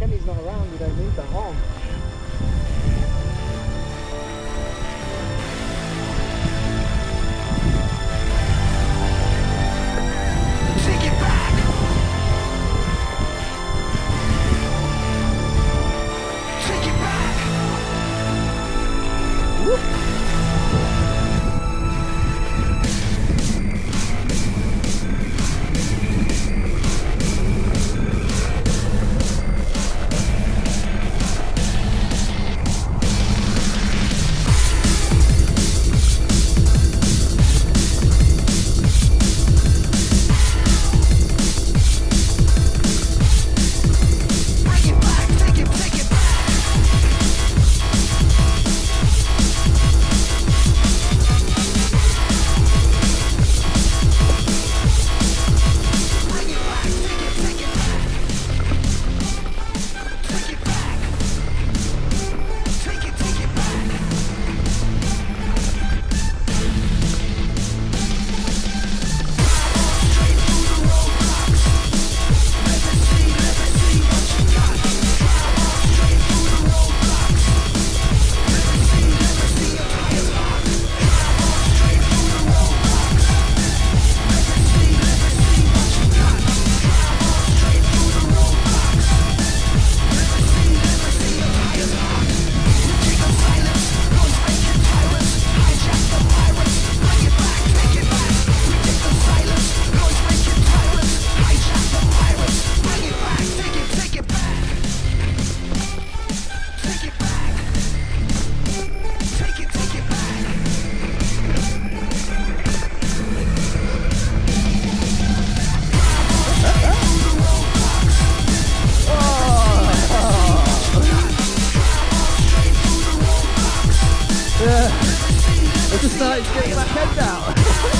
Kenny's not around, we don't need the arm. started getting my head out.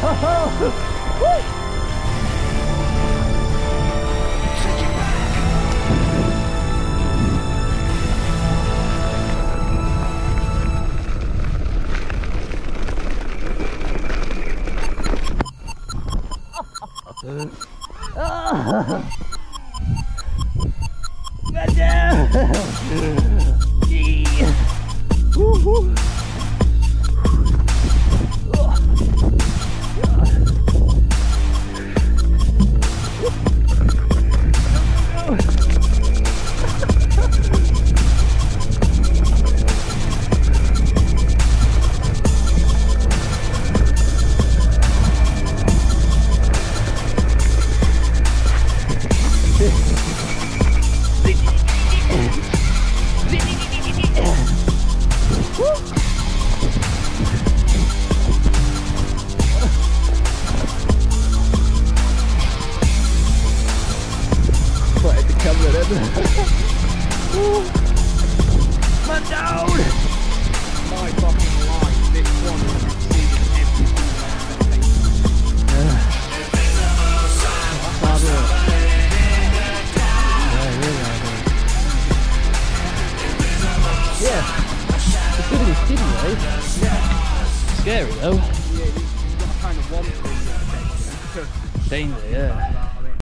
Woo! Goddamn! Woohoo! Scary though. Danger, yeah.